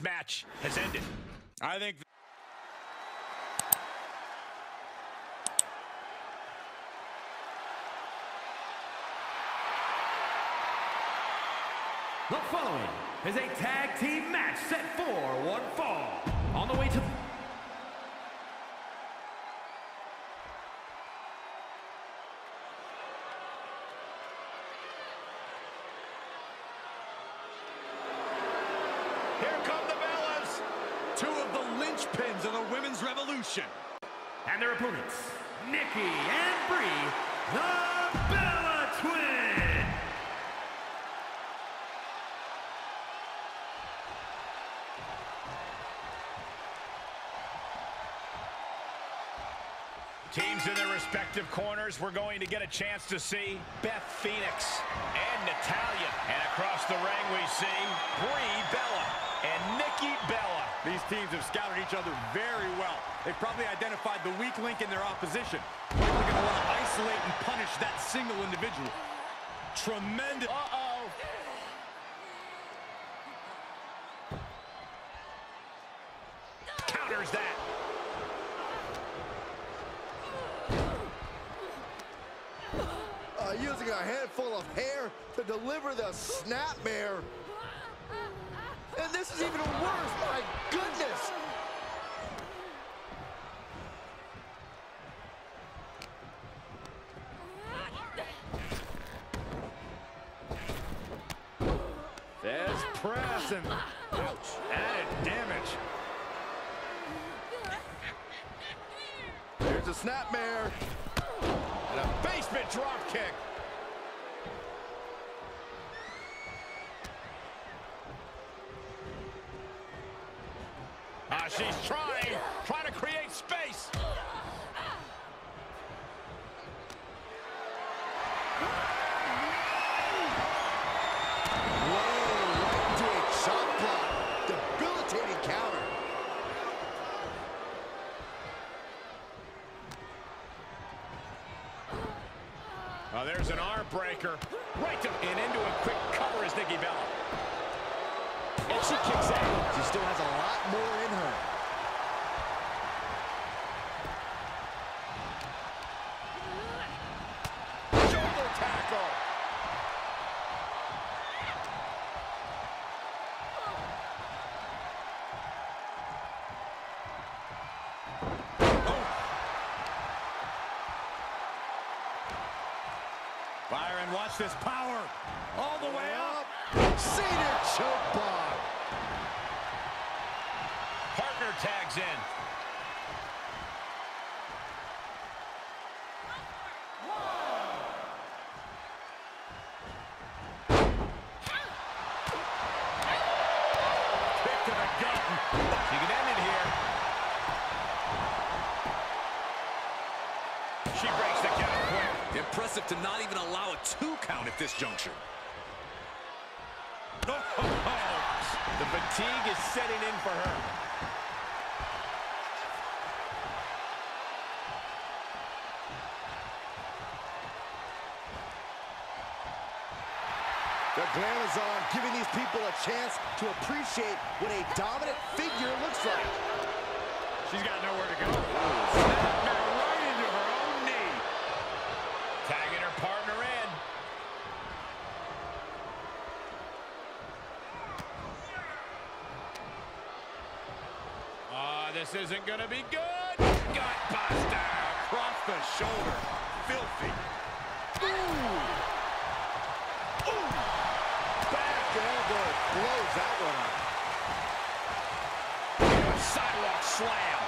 this match has ended. I think... The following is a tag team match set for one fall. On the way to... Here come the Bellas. Two of the linchpins of the women's revolution. And their opponents, Nikki and Brie, the Bella Twin. Teams in their respective corners, we're going to get a chance to see Beth Phoenix and Natalya. And across the ring we see Brie Bella and Nikki Bella. These teams have scouted each other very well. They've probably identified the weak link in their opposition. They're going to want to isolate and punish that single individual. Tremendous. Uh-oh. Counters that. Uh, using a handful of hair to deliver the snapmare. And this is even worse, my goodness! There's press and ouch, added damage. A snapmare. And a basement drop kick. Ah, she's trying to create space. Whoa, right into a chop block. Debilitating counter. Oh, there's an arm breaker. Right to, and into a quick cover is Nikki Bella. And she kicks out. She still has a lot more in her. Shoulder tackle. Byron, watch this power. All the way up. Cedar choke block. Partner tags in. Kick to the gut. She can end it here. She breaks the count quick. Impressive to not even allow a two count at this juncture. The fatigue is setting in for her. The glam is on, giving these people a chance to appreciate what a dominant figure looks like. She's got nowhere to go. Snapmare right into her own knee. Tagging her partner in. Ah, this isn't gonna be good. Gut buster. Across the shoulder. Filthy. Back elbow blows that one up. Sidewalk slam.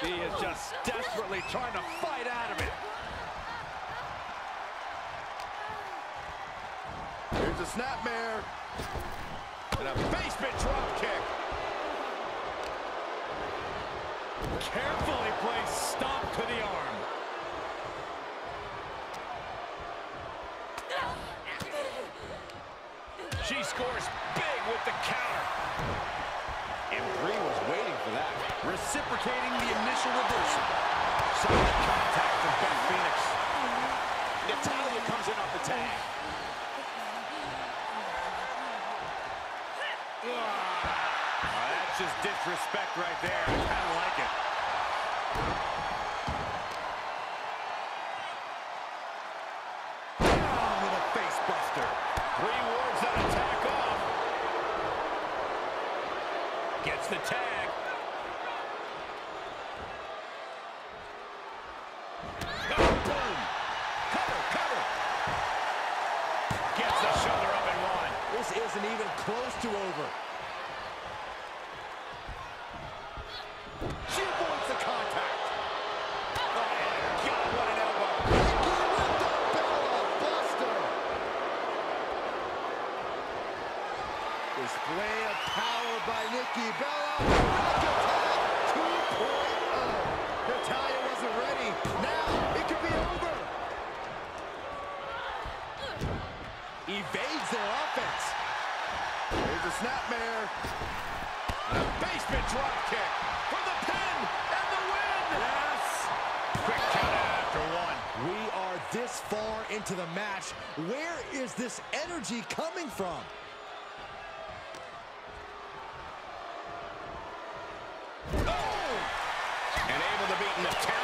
She is just desperately trying to fight out of it. It's a snapmare. And a basement drop kick. Carefully placed stomp to the arm. She scores big with the counter. And Brie was waiting for that, reciprocating the initial reversal. Solid contact from Beth Phoenix. Natalya comes in off the tag. respect right there. I kind of like it. is this energy coming from? Oh! And able to beat an.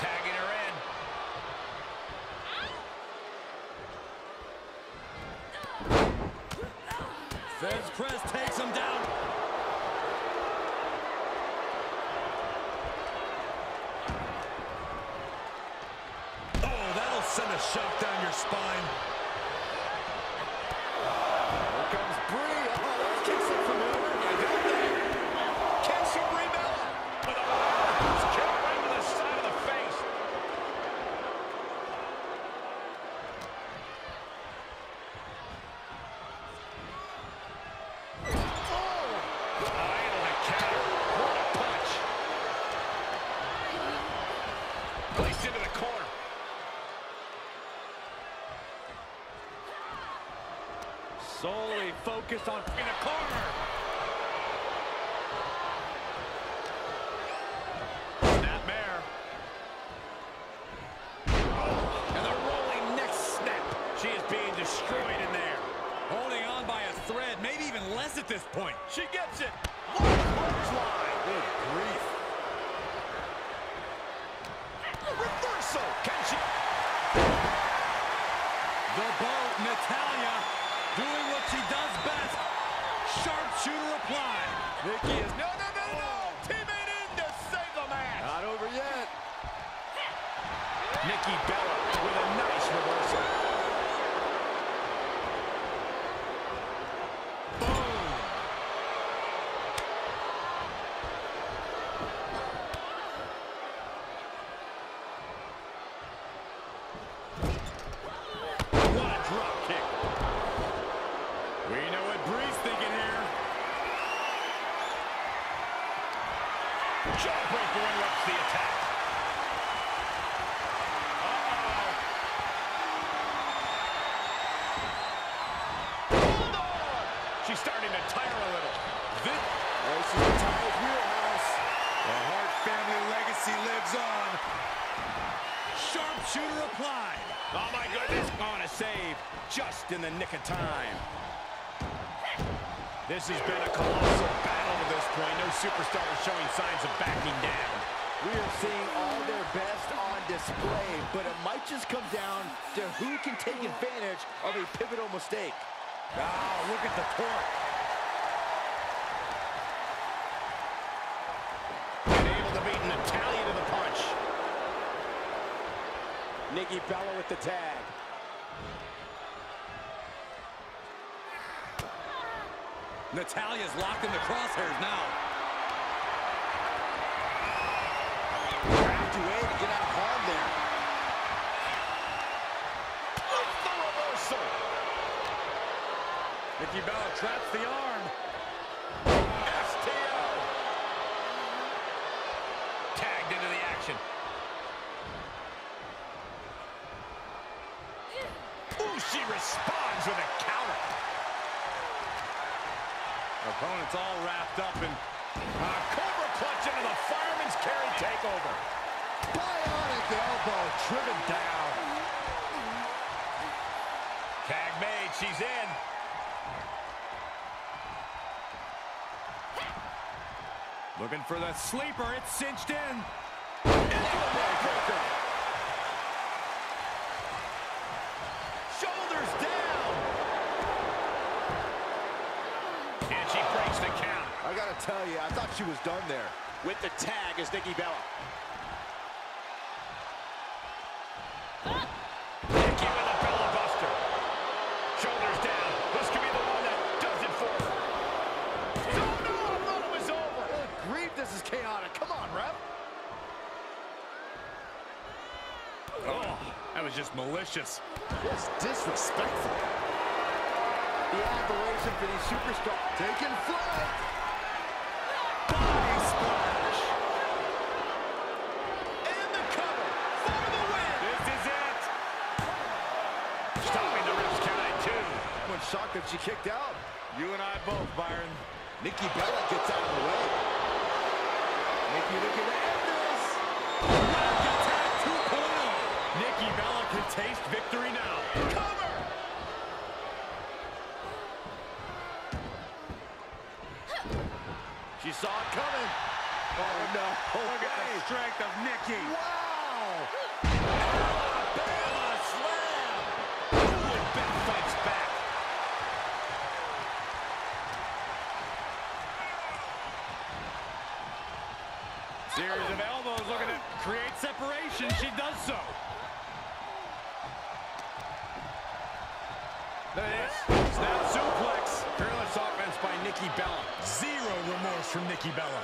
tagging her in. Thesz press takes him down. Oh, that'll send a shock down your spine. focused on in the corner. Oh, being destroyed in there. Holding on by a thread, maybe even less at this point. She gets it. fly. Nikki Jawbreaker interrupts the attack. She's starting to tire a little. This, this is the title wheelhouse. The Hart family legacy lives on. Sharpshooter applied. Oh, my goodness. On a save just in the nick of time. This has been a colossal battle to this point. No superstar is showing signs of backing down. We are seeing all their best on display, but it might just come down to who can take advantage of a pivotal mistake. Oh, look at the torque. And able to beat Natalya to the punch. Nikki Bella with the tag. Natalya's locked in the crosshairs now. Crafty way to get out of harm there. The reversal. Nikki Bella traps the arm. STO. Tagged into the action. Ooh, she responds with a counter. Opponent's all wrapped up in A cobra clutch into the fireman's carry takeover. Bionic elbow driven down. Tag made, she's in. looking for the sleeper. It's cinched in. Shoulders the count. I gotta tell you, I thought she was done there. With the tag is Nikki Bella. Nikki with a Bella Buster. Shoulders down. This could be the one that does it for her. Oh, no, I thought it was over. Good grief, this is chaotic. Come on, ref. Oh, that was just malicious. That's disrespectful. The admiration for these superstars taking flight. Body splash. And the cover for the win. This is it. Stopping the ref's count at two. Everyone's shocked that she kicked out. You and I both, Byron. Nikki Bella gets out of the way. Nikki looking to end this. Rack Attack 2.0. Nikki Bella can taste victory now. She saw it coming. Oh, oh no. Look at the strength of Nikki. Wow. Alabama slam. Ooh, and Beth fights back. Series of elbows looking to create separation. She does so. Nikki Bella. Zero remorse from Nikki Bella.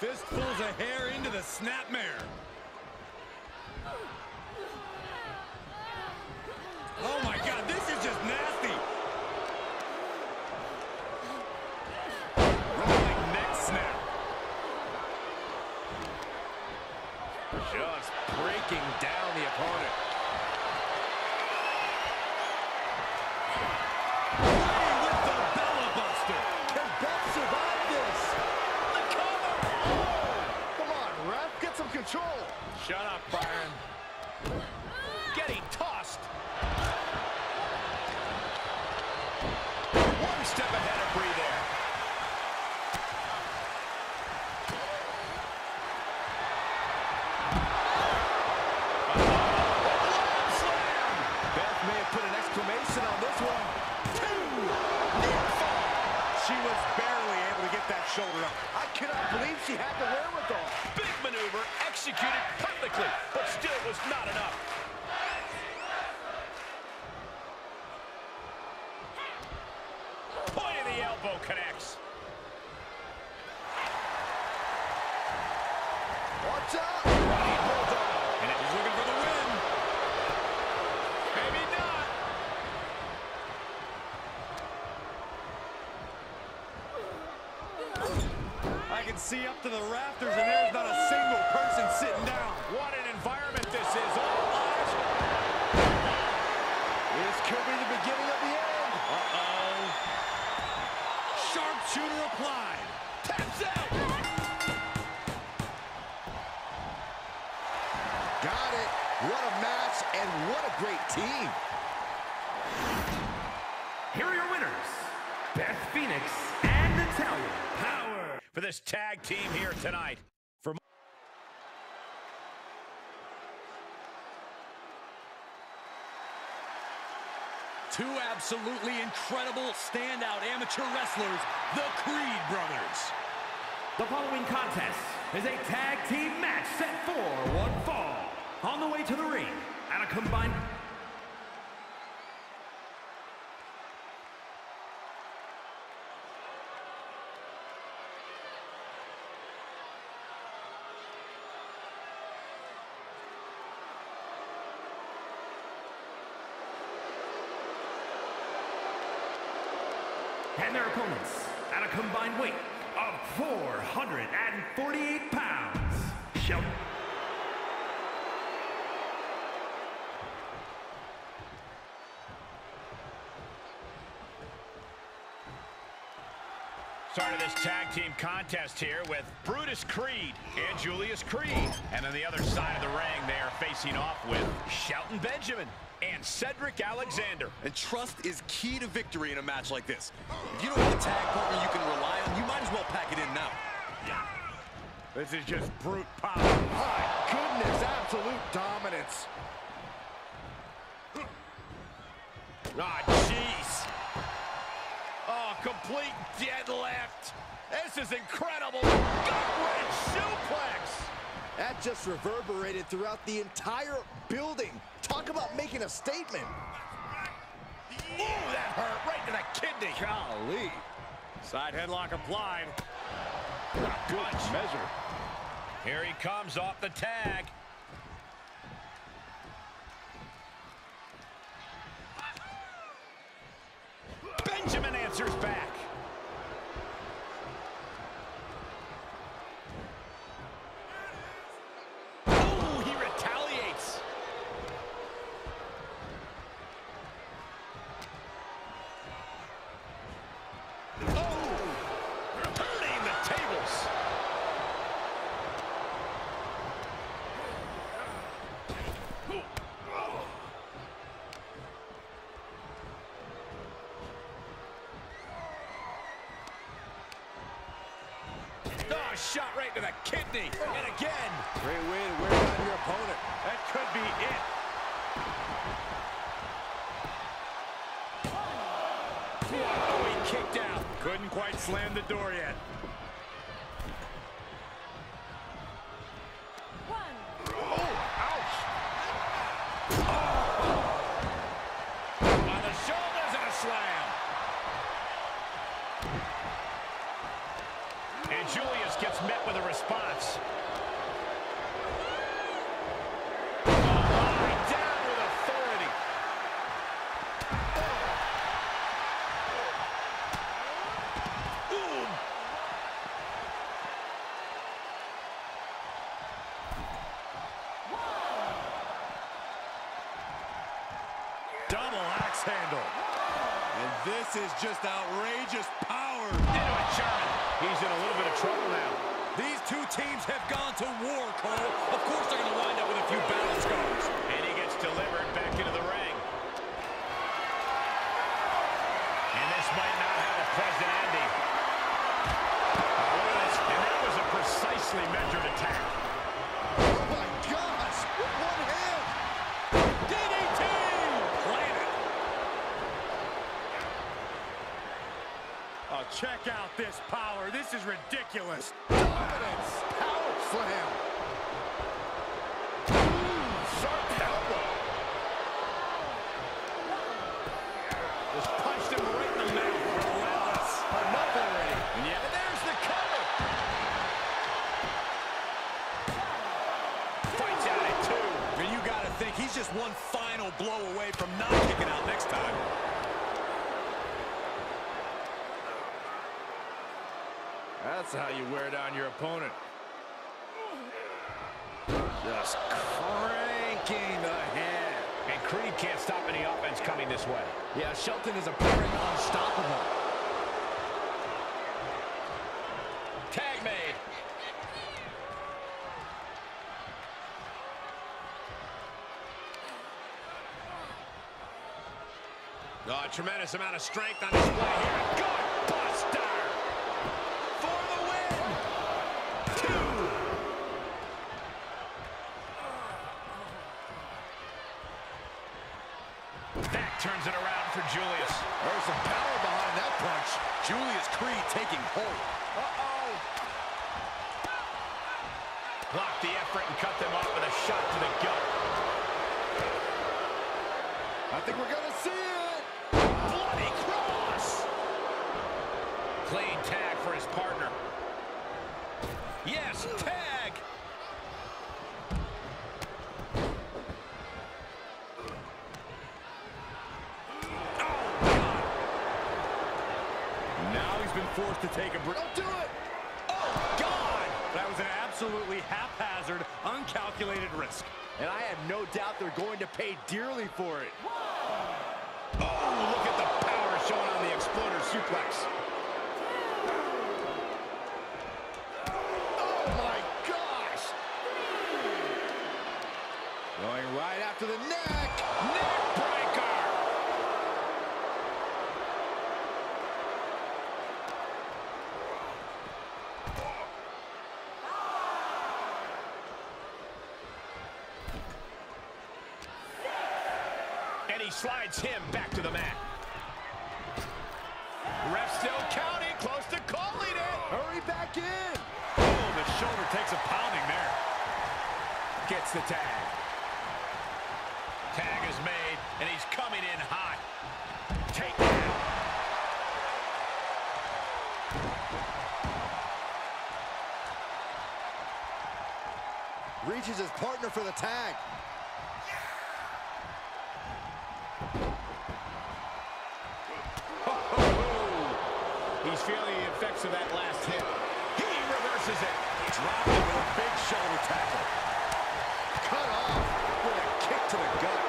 Fistfuls of hair into the snapmare. Oh my God, this is just nasty. Rolling neck snap. Just breaking down the opponent. with the Bella Buster. Can Beth survive this? The cover. Come on, ref. Get some control. Shut up, Byron. Getting tossed. One step ahead of Brie there. Slam. Beth may have put an exclamation on this one. Two. Near fall. She was barely able to get that shoulder up. I cannot believe she had the wherewithal. Big maneuver executed perfectly, but still was not enough. Point of the connects. Watch out. And he's looking for the win. Maybe not. I can see up to the rafters, and there's not a single person sitting down. Phoenix and Natalya. Power for this tag team here tonight. For Two absolutely incredible standout amateur wrestlers, the Creed brothers. The following contest is a tag team match set for one fall. On the way to the ring, at a combined... And their opponents, at a combined weight of 448 pounds. Shelton. Start of this tag team contest here with Brutus Creed and Julius Creed. And on the other side of the ring, they are facing off with Shelton Benjamin and Cedric Alexander. And trust is key to victory in a match like this. If you don't have a tag partner you can rely on, you might as well pack it in now. Yeah. This is just brute power. My goodness, absolute dominance. Ah, jeez. Oh, complete deadlift. This is incredible. Gut-wrench suplex. That just reverberated throughout the entire building. Talk about making a statement. Ooh, that hurt right to the kidney. Golly. Side headlock applied. Good measure. Here he comes off the tag. Benjamin answers back. Oh, he retaliates. Oh, turning the tables. Oh, shot right to the kidney. And again. Great way to wear down your opponent. That could be it. Oh, he kicked out. Couldn't quite slam the door yet. This is just outrageous power. Into a German. He's in a little bit of trouble now. These two teams have gone to war, Cole. Of course they're going to wind up with a few battle scars. And he gets delivered back into the ring. And this might not have a pleasant ending. Oh, look at this. And that was a precisely measured attack. Oh my gosh, with one hand. DDT! Planted. Oh, check out this power. This is ridiculous. Dominance. Power slam. Just cranking the head. And Creed can't stop any offense coming this way. Yeah, Shelton is appearing unstoppable. Tag made. Oh, a tremendous amount of strength on display here. Good. That turns it around for Julius. There's some power behind that punch. Julius Creed taking hold. Uh-oh! Block the effort and cut them off with a shot to the gut. I think we're gonna see it. Bloody cross! Clean tag for his partner. Yes, tag! Now he's been forced to take a break. Don't do it. Oh, God! That was an absolutely haphazard, uncalculated risk. And I have they're going to pay dearly for it. Oh, look at the power shown on the exploder suplex. Oh my gosh! Going right after the. Neck breaker! And he slides him back to the mat. Ref still counting, close to calling it. Hurry back in. Oh, the shoulder takes a pounding there. Gets the tag. Tag is made, and he's coming in hot. Take down. Reaches his partner for the tag. Of that last hit. He reverses it. Dropped it with a big shoulder tackle. Cut off with a kick to the gut.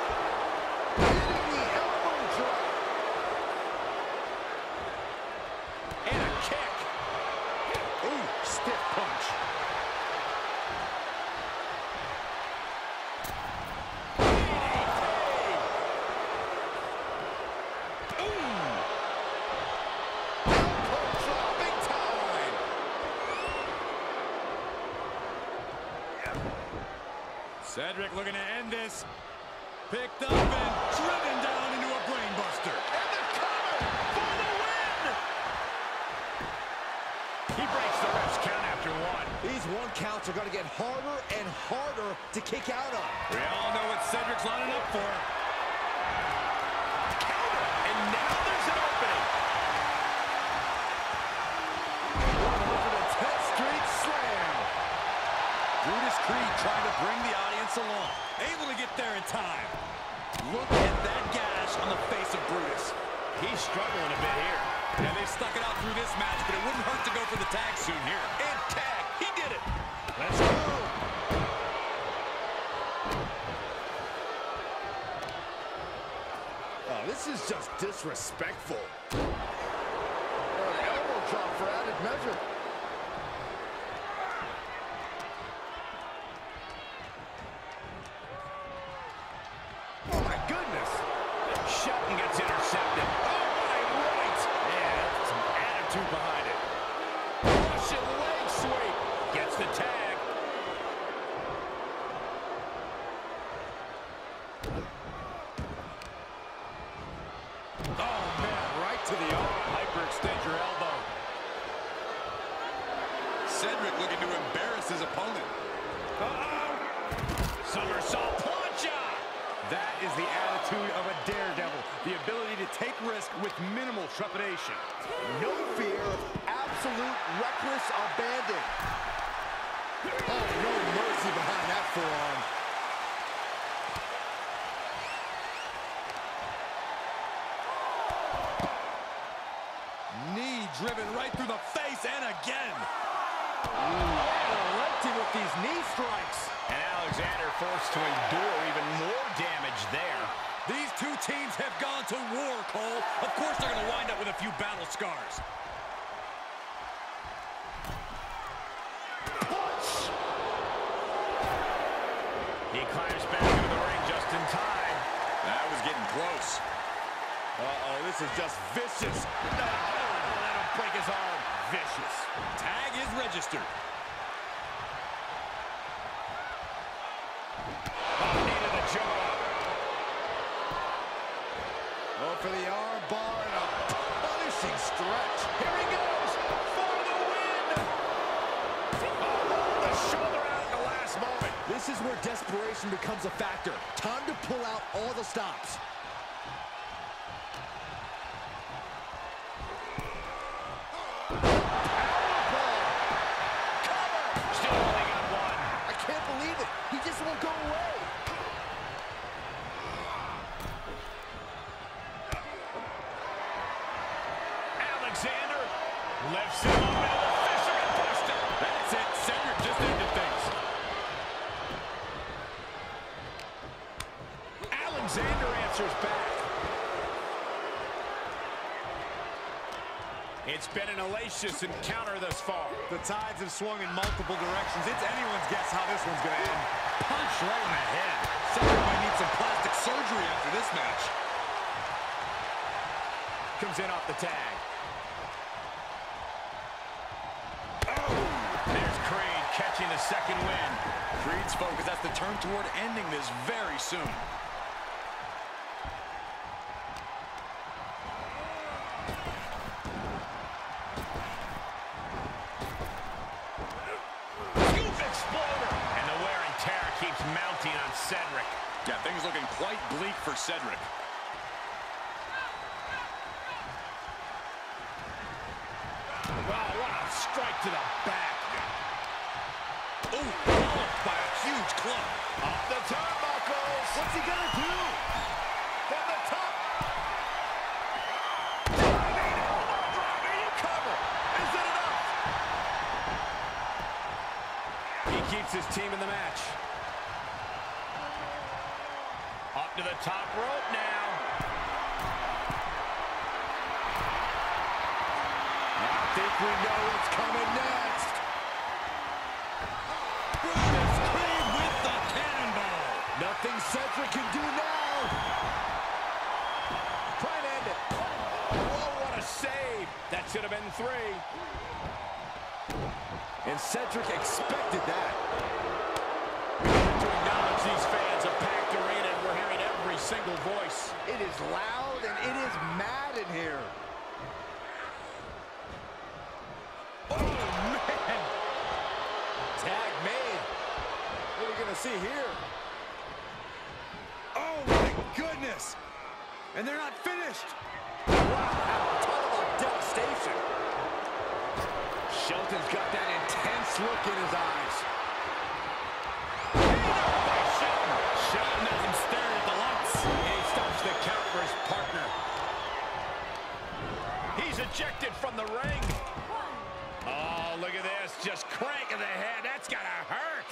Hitting the elbow drop. And a kick. Ooh, stiff punch. Elbow drop, big time. Cedric looking to end this. Picked up and driven down into a brainbuster. He breaks the ref's count after one. These one counts are going to get harder and harder to kick out of. We all know what Cedric's lining up for. And now there's an opening. 110th Street Slam. Brutus Creed trying to bring the audience along. Able to get there in time. Look at that gash on the face of Brutus. He's struggling a bit here. Yeah, they stuck it out through this match, but it wouldn't hurt to go for the tag soon here. And tag. He did it. Let's go. Oh, this is just disrespectful. An elbow drop for added measure. Oh, my goodness. Shelton gets intercepted. Oh, what a right. Yeah, that's some attitude behind it. Russian leg sweep. Gets the tag. Oh, man, right to the arm. Hyperextend your elbow. Cedric looking to embarrass his opponent. Somersault plancha. That is the attitude of a daredevil. The ability to take risk with minimal trepidation. No fear, absolute reckless abandon. Oh, no mercy behind that forearm. Knee driven right through the face and again. Elected with these knee strikes. And Alexander forced to endure even more damage there. These two teams have gone to war, Cole. Of course they're going to wind up with a few battle scars. He climbs back into the ring just in time. That was getting close. Uh-oh, this is just vicious. No, oh, that'll break his arm. Vicious. Tag is registered. Knee to the jaw. Oh, for the arm bar and a punishing stretch. Here he goes for the win. Oh, the shoulder out at the last moment. This is where desperation becomes a factor. Time to pull out all the stops. Still only got one. I can't believe it. He just won't go away. Alexander lifts him up into the fisherman buster. That's it. Cedric just ended things. Alexander answers back. It's been an hellacious encounter thus far. The tides have swung in multiple directions. It's anyone's guess how this one's going to end. Punch right in the head. Cedric might need some plastic surgery after this match. Comes in off the tag. Oh! There's Creed catching the second win. Creed's focus has to turn toward ending this very soon. Scoop exploder. And the wear and tear keeps mounting on Cedric. Yeah, things looking quite bleak for Cedric. Wow, what a strike to the back. Oh, followed by a huge club. Off the turnbuckles. What's he gonna do? From the top. Driving elbow drop. And you cover. Is it enough? Keeps his team in the match. Up to the top rope now. I think we know what's coming next. Brutus Creed with the cannonball. Nothing Cedric can do now. Try to end it. Oh, what a save. That should have been three. And Cedric expected that. To acknowledge these fans, a packed arena, and we're hearing every single voice. It is loud and it is mad in here. Oh, man. Tag made. What are we going to see here? Oh, my goodness. And they're not finished. Wow, talk about devastation. Shelton's got that intense Look in his eyes. Shelton. Shelton doesn't at the lights. He stops the count for his partner. He's ejected from the ring. Oh, look at this. Just cranking the head. That's gotta hurt.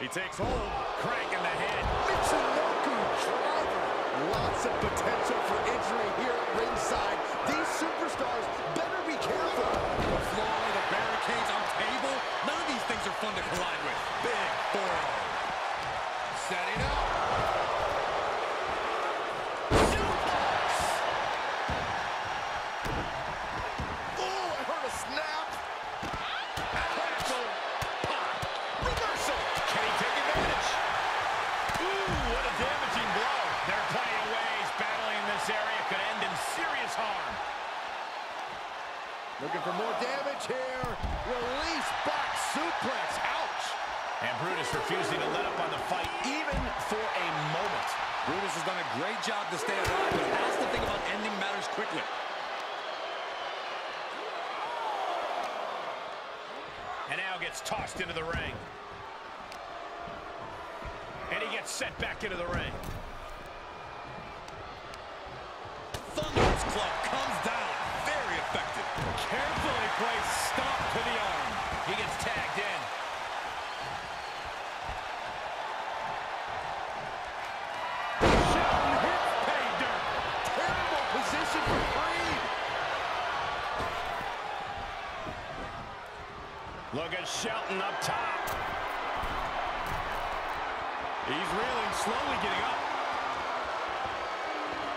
He takes hold. Cranking the head. Michinoku driver. Lots of potential for injury here at ringside. These superstars better be careful. The floor, the barricades on table. None of these things are fun to collide with. Big forearm. Setting up. Suplex. Oh, I heard a snap. Axel. Pop. Reversal. Can he take advantage? Ooh, what a damaging blow. There are plenty of ways battling in this area could end in serious harm. Looking for more damage here. Release back suplex. Ouch. And Brutus refusing to let up on the fight even for a moment. Brutus has done a great job to stay alive, but has to think about ending matters quickly. And now gets tossed into the ring. And he gets sent back into the ring. Thunderous club comes down. Very effective. Carefully placed stop to the arm. He gets tagged in. Shelton hits pay dirt. Terrible position for Creed. Look Shelton up top. He's reeling, slowly getting up.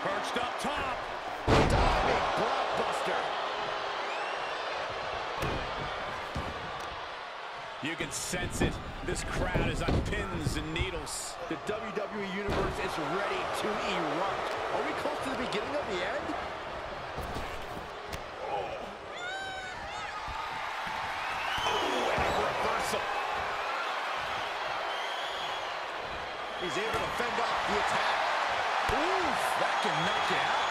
Perched up top. Diving blockbuster. You can sense it. This crowd is on pins and needles. The WWE Universe is ready to erupt. Are we close to the beginning of the end? Able to fend off the attack. Oof, that can knock you out.